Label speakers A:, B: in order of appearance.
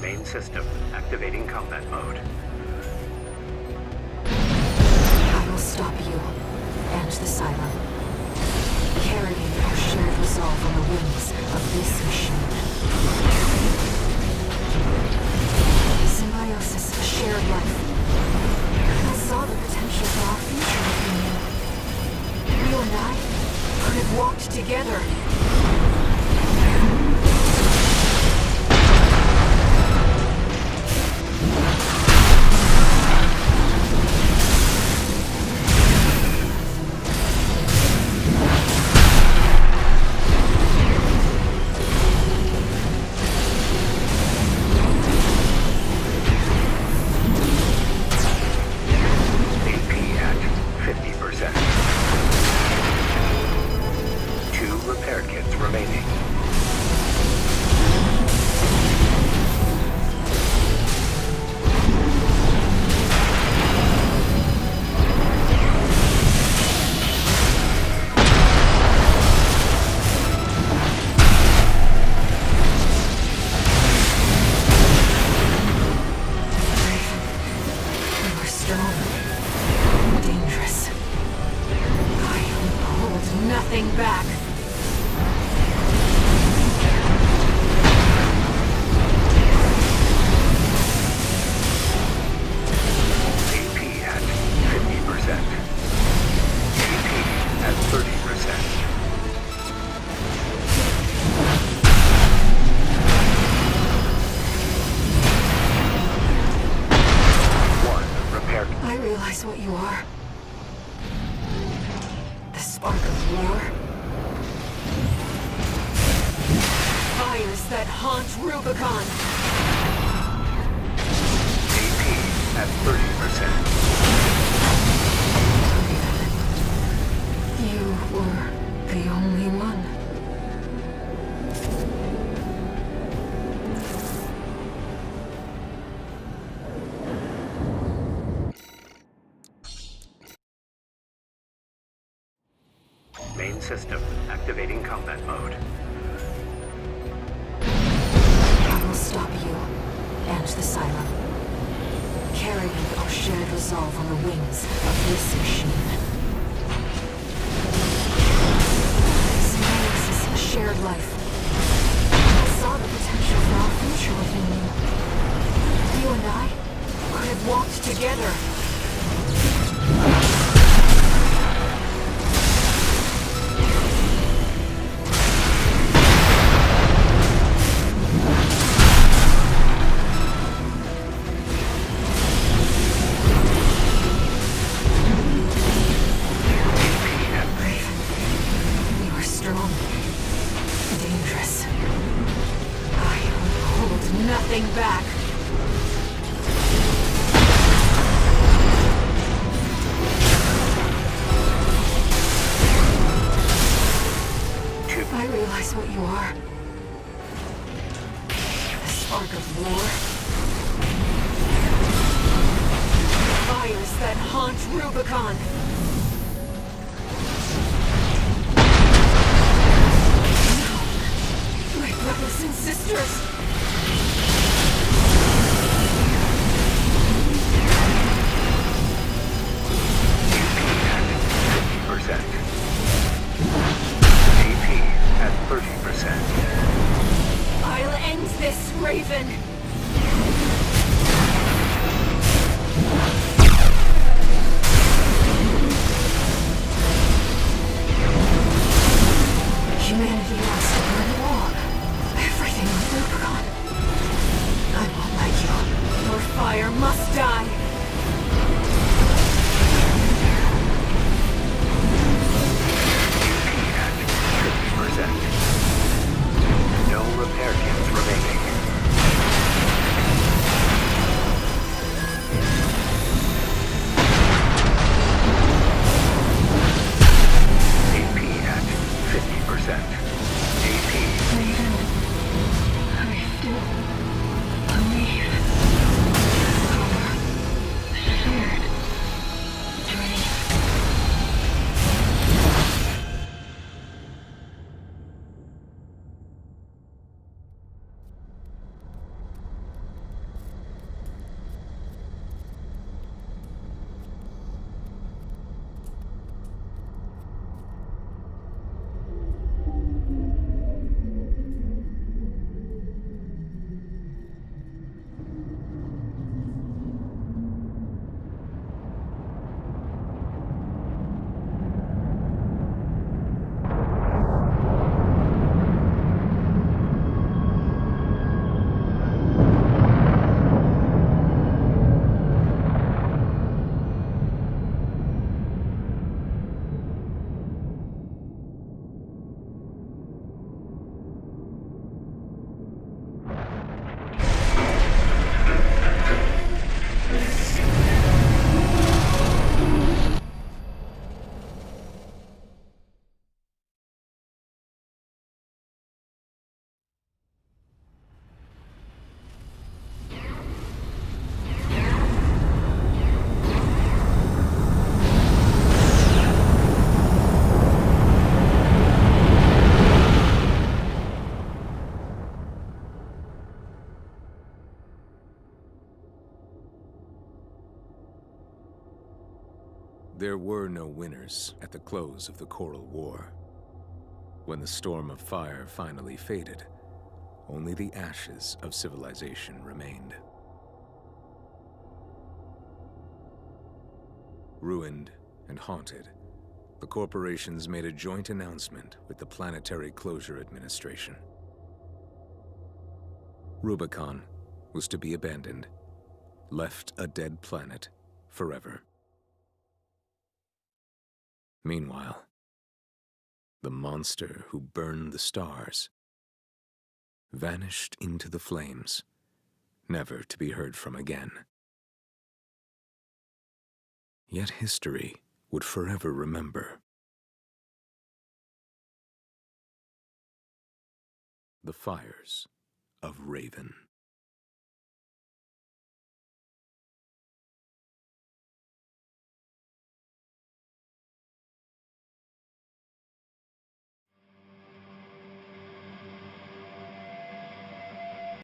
A: Main system activating combat mode.
B: I will stop you and the Cylon. Carrying our shared resolve on the wings of this machine. Realize what you are. The spark of war. That haunt Rubicon.
A: AP at 30%.
B: You were the only one.
A: Main system activating combat mode.
B: And the Siren, Carrying our shared resolve on the wings of this machine. Shared life. I saw the potential for our future within you. You and I could have walked together. No. My brothers and sisters.
A: percent. AP at 30%.
B: I'll end this, Raven. repair kit.
C: There were no winners at the close of the Coral War. When the storm of fire finally faded, only the ashes of civilization remained. Ruined and haunted, the corporations made a joint announcement with the Planetary Closure Administration. Rubicon was to be abandoned, left a dead planet forever. Meanwhile, the monster who burned the stars vanished into the flames, never to be heard from again. Yet history would forever remember. The fires of Raven.